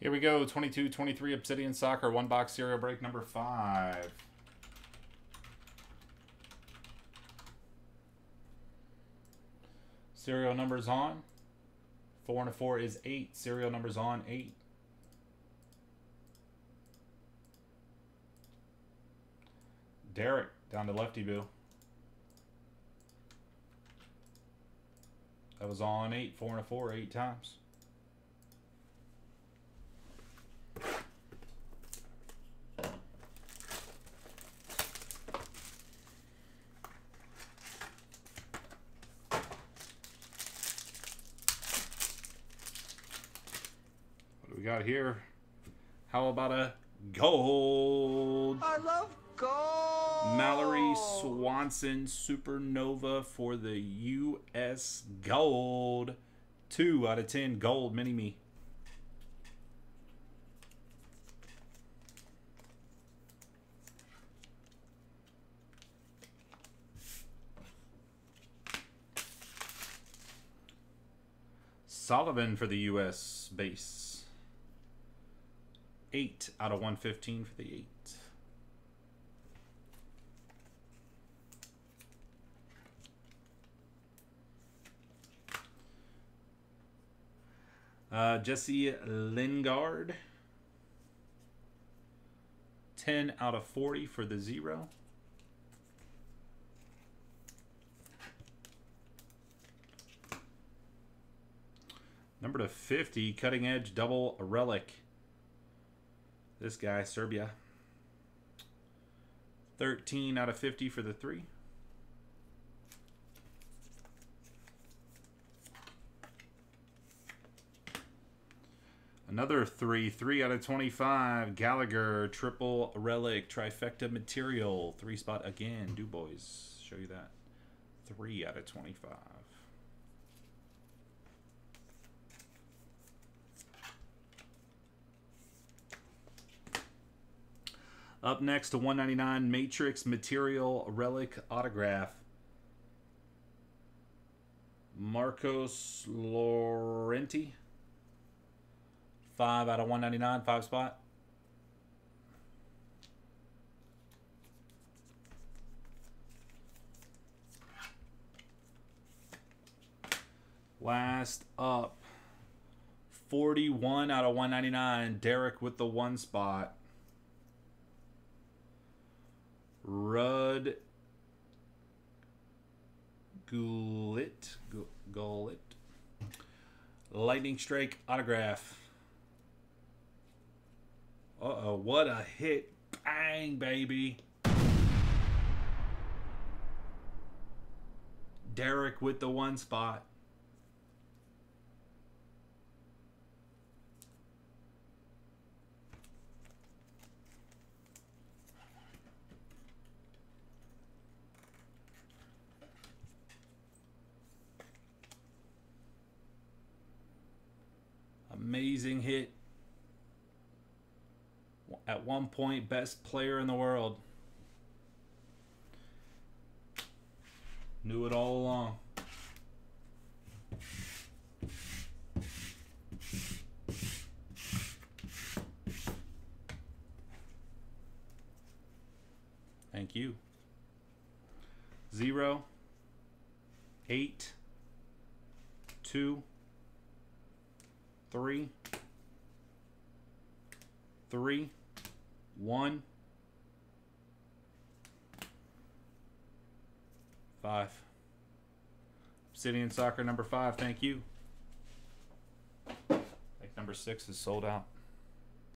Here we go, 22-23 Obsidian Soccer, one box serial break number five. Serial numbers on. Four and a four is eight. Serial numbers on eight. Derek down to lefty boo. That was on eight, four and a four, eight times. We got here? How about a gold? I love gold. Mallory Swanson Supernova for the U.S. Gold. Two out of ten gold mini me. Sullivan for the U.S. base. Eight out of 115 for the eight. Uh, Jesse Lingard. 10 out of 40 for the zero. Number to 50, cutting edge double relic. This guy, Serbia. 13 out of 50 for the three. Another three, three out of 25. Gallagher, triple relic, trifecta material. Three spot again. Do boys. Show you that. Three out of 25. Up next to 199 Matrix Material Relic Autograph. Marcos Llorente. Five out of 199, five spot. Last up, 41 out of 199. Derek with the one spot. Gullit. Gullit. Lightning Strike autograph. Uh-oh, what a hit. Bang, baby. Derek with the one spot. Amazing hit at one point best player in the world. Knew it all along. Thank you. Zero, eight, two, three, three, one, five. Obsidian Soccer number five, thank you. Think number six is sold out.